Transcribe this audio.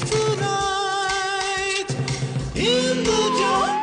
tonight in the dark.